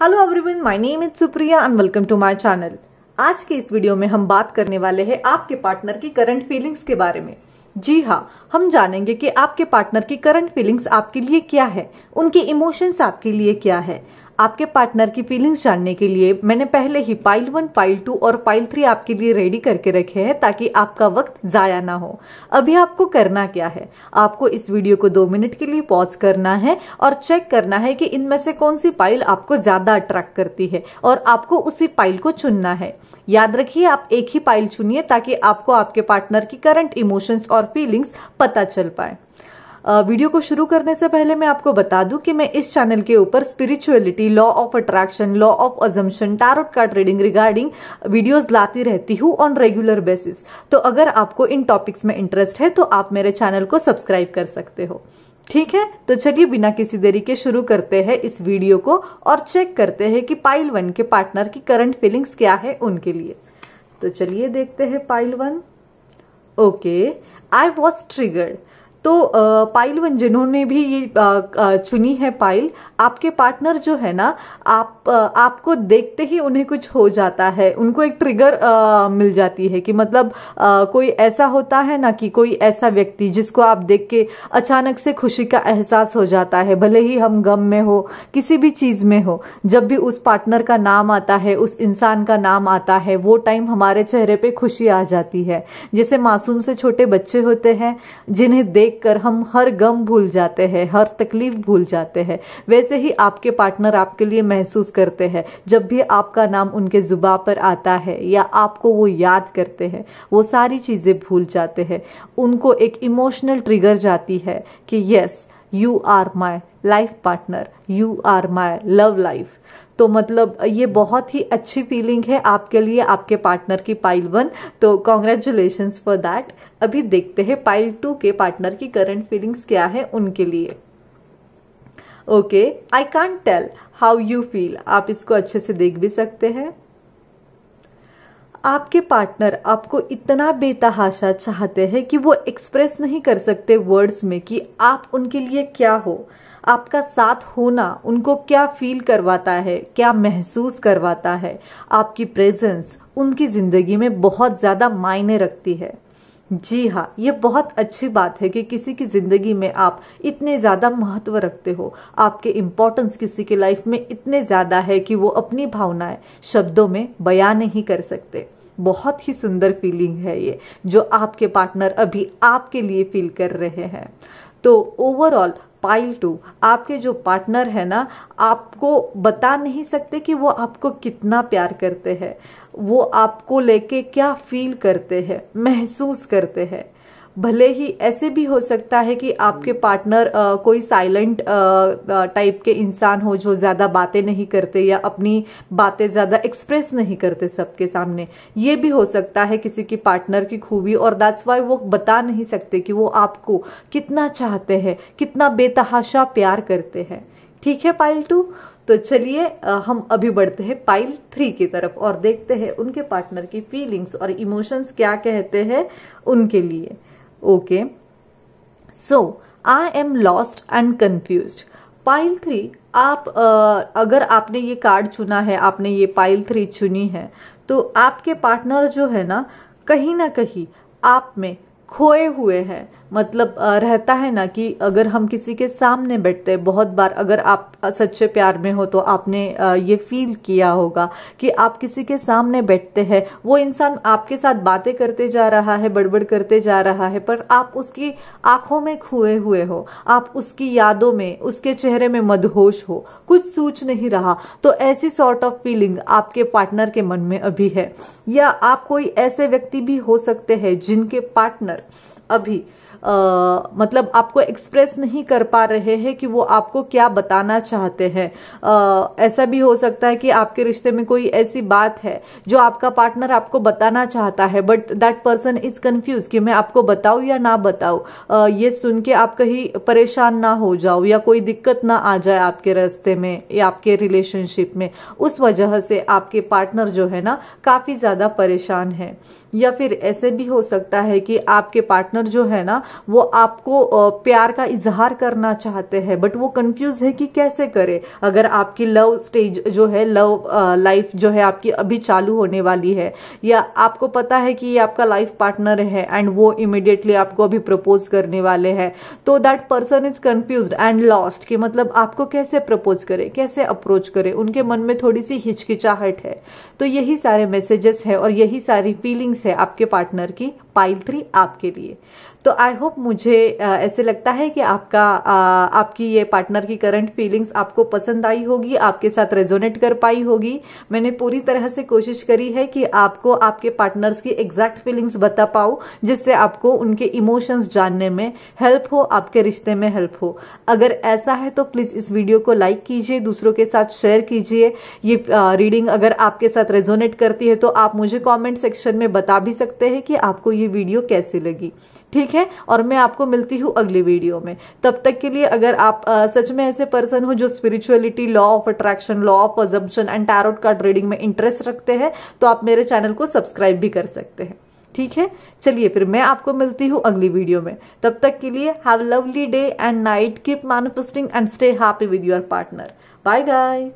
Hello everyone my name is Supriya and welcome to my channel आज के इस video में हम बात करने वाले हैं आपके पार्टनर की करंट फीलिंग्स के बारे में। जी हाँ हम जानेंगे कि आपके पार्टनर की करंट फीलिंग्स आपके लिए क्या है, उनके इमोशंस आपके लिए क्या है। आपके पार्टनर की फीलिंग्स जानने के लिए मैंने पहले ही पाइल वन पाइल टू और पाइल थ्री आपके लिए रेडी करके रखे हैं ताकि आपका वक्त जाया ना हो। अभी आपको करना क्या है? आपको इस वीडियो को दो मिनट के लिए पॉज करना है और चेक करना है कि इनमें से कौन सी पाइल आपको ज़्यादा अट्रैक्ट करती है और आपको उसी पाइल को चुनना है। याद रखिए, आप एक ही पाइल चुनिए ताकि आपको आपके पार्टनर की करंट इमोशंस और फीलिंग्स पता चल पाए। वीडियो को शुरू करने से पहले मैं आपको बता दूँ कि मैं इस चैनल के ऊपर spirituality law of attraction law of अजम्पन tarot card reading regarding videos लाती रहती हूँ ऑन रेगुलर बेसिस तो अगर आपको इन टॉपिक्स में इंटरेस्ट है तो आप मेरे चैनल को सब्सक्राइब कर सकते हो। ठीक है? तो चलिए बिना किसी देरी के शुरू करते हैं इस वीडियो को और चेक करते हैं कि पाइल वन के पार्टनर की करंट फीलिंग्स क्या है उनके लिए। तो चलिए देखते हैं pile one okay I was triggered तो पाइल वन, जिन्होंने भी ये चुनी है पाइल, आपके पार्टनर जो है ना, आप आपको देखते ही उन्हें कुछ हो जाता है, उनको एक ट्रिगर मिल जाती है कि मतलब कोई ऐसा होता है ना कि कोई ऐसा व्यक्ति जिसको आप देख के अचानक से खुशी का एहसास हो जाता है, भले ही हम गम में हो, किसी भी चीज़ में हो, जब भी उस पार्टनर का नाम आता है, उस इंसान का नाम आता है, वो टाइम हमारे चेहरे पे खुशी आ जाती है। जैसे मासूम से छोटे बच्चे होते हैं, जिन्हें देख देखकर हम हर गम भूल जाते हैं, हर तकलीफ़ भूल जाते हैं। वैसे ही आपके पार्टनर आपके लिए महसूस करते हैं। जब भी आपका नाम उनके जुबा पर आता है या आपको वो याद करते हैं, वो सारी चीज़ें भूल जाते हैं। उनको एक इमोशनल ट्रिगर जाती है कि yes you are my life partner you are my love life तो मतलब ये बहुत ही अच्छी फीलिंग है आपके लिए, आपके पार्टनर की पाइल वन तो कॉन्ग्रेचुलेशन फॉर दैट अभी देखते हैं पाइल टू के पार्टनर की करंट फीलिंग्स क्या है उनके लिए. Okay I can't tell how you feel आप इसको अच्छे से देख भी सकते हैं. आपके पार्टनर आपको इतना बेतहाशा चाहते हैं कि वो एक्सप्रेस नहीं कर सकते वर्ड्स में कि आप उनके लिए क्या हो. आपका साथ होना उनको क्या फील करवाता है, क्या महसूस करवाता है? आपकी प्रेजेंस उनकी ज़िंदगी में बहुत ज़्यादा मायने रखती है। जी हाँ ये बहुत अच्छी बात है कि किसी की ज़िंदगी में आप इतने ज़्यादा महत्व रखते हो। आपके इम्पोर्टेंस किसी के लाइफ में इतने ज़्यादा है कि वो अपनी भावनाएँ शब्दों में बयान नहीं कर सकते। बहुत ही सुंदर फीलिंग है ये, जो आपके पार्टनर अभी आपके लिए फील कर रहे हैं। तो ओवरऑल पाइल टू आपके जो पार्टनर है ना, आपको बता नहीं सकते कि वो आपको कितना प्यार करते हैं। वो आपको लेके क्या फील करते हैं, महसूस करते हैं। भले ही ऐसे भी हो सकता है कि आपके पार्टनर आ, कोई साइलेंट टाइप के इंसान हो जो ज़्यादा बातें नहीं करते या अपनी बातें ज़्यादा एक्सप्रेस नहीं करते सबके सामने। ये भी हो सकता है किसी की पार्टनर की खूबी और दैट्स वाई वो बता नहीं सकते कि वो आपको कितना चाहते हैं कितना बेतहाशा प्यार करते हैं। ठीक है पाइल टू तो चलिए हम अभी बढ़ते हैं पाइल थ्री की तरफ़ और देखते हैं उनके पार्टनर की फीलिंग्स और इमोशंस क्या कहते हैं उनके लिए। Okay so I am lost and confuse pile three आप आ, अगर आपने ये कार्ड चुना है आपने ये पाइल थ्री चुनी है तो आपके पार्टनर जो है ना कहीं ना कहीं आप में खोए हुए हैं। मतलब रहता है ना कि अगर हम किसी के सामने बैठते हैं, बहुत बार अगर आप सच्चे प्यार में हो तो आपने ये फील किया होगा कि आप किसी के सामने बैठते हैं। वो इंसान आपके साथ बातें करते जा रहा है, बड़बड़ करते जा रहा है, पर आप उसकी आँखों में खुए हुए हो, आप उसकी यादों में, उसके चेहरे में मदहोश हो, कुछ सोच नहीं रहा तो ऐसी सॉर्ट ऑफ़ फीलिंग आपके पार्टनर के मन में अभी है। या आप कोई ऐसे व्यक्ति भी हो सकते हैं जिनके पार्टनर अभी आ, मतलब आपको एक्सप्रेस नहीं कर पा रहे हैं कि वो आपको क्या बताना चाहते हैं। ऐसा भी हो सकता है कि आपके रिश्ते में कोई ऐसी बात है जो आपका पार्टनर आपको बताना चाहता है but that person is confuse कि मैं आपको बताऊँ या ना बताऊँ। ये सुन के आप कहीं परेशान ना हो जाओ या कोई दिक्कत ना आ जाए आपके रास्ते में या आपके रिलेशनशिप में। उस वजह से आपके पार्टनर जो है ना काफ़ी ज़्यादा परेशान है। या फिर ऐसे भी हो सकता है कि आपके पार्टनर जो है ना, वो आपको प्यार का इजहार करना चाहते हैं बट वो कंफ्यूज है कि कैसे करे। अगर आपकी लव स्टेज जो है लव लाइफ जो है आपकी अभी चालू होने वाली है, या आपको पता है कि ये आपका लाइफ पार्टनर है एंड वो इमिडिएटली आपको अभी प्रपोज करने वाले हैं तो that person is confuse and lost कि मतलब आपको कैसे प्रपोज करे, कैसे अप्रोच करे? उनके मन में थोड़ी सी हिचकिचाहट है। तो यही सारे मैसेजेस है और यही सारी फीलिंग्स है आपके पार्टनर की। पाइल थ्री आपके लिए। तो आई होप मुझे ऐसे लगता है कि आपका आपकी ये पार्टनर की करंट फीलिंग्स आपको पसंद आई होगी, आपके साथ रेजोनेट कर पाई होगी। मैंने पूरी तरह से कोशिश करी है कि आपको आपके पार्टनर्स की एग्जैक्ट फीलिंग्स बता पाऊँ, जिससे आपको उनके इमोशंस जानने में हेल्प हो, आपके रिश्ते में हेल्प हो। अगर ऐसा है तो प्लीज़ इस वीडियो को लाइक कीजिए, दूसरों के साथ शेयर कीजिए। ये रीडिंग अगर आपके साथ रेजोनेट करती है तो आप मुझे कॉमेंट सेक्शन में बता भी सकते हैं कि आपको ये वीडियो कैसी लगी? ठीक है? और मैं आपको मिलती हूँ अगली वीडियो में। तब तक के लिए अगर आप आ, सच में ऐसे पर्सन हो जो spirituality law of attraction law of अजम्पन and tarot card reading में इंटरेस्ट रखते हैं तो आप मेरे चैनल को सब्सक्राइब भी कर सकते हैं। ठीक है? चलिए फिर मैं आपको मिलती हूँ अगली वीडियो में। तब तक के लिए have lovely day and night keep manifesting and stay happy with your partner bye guys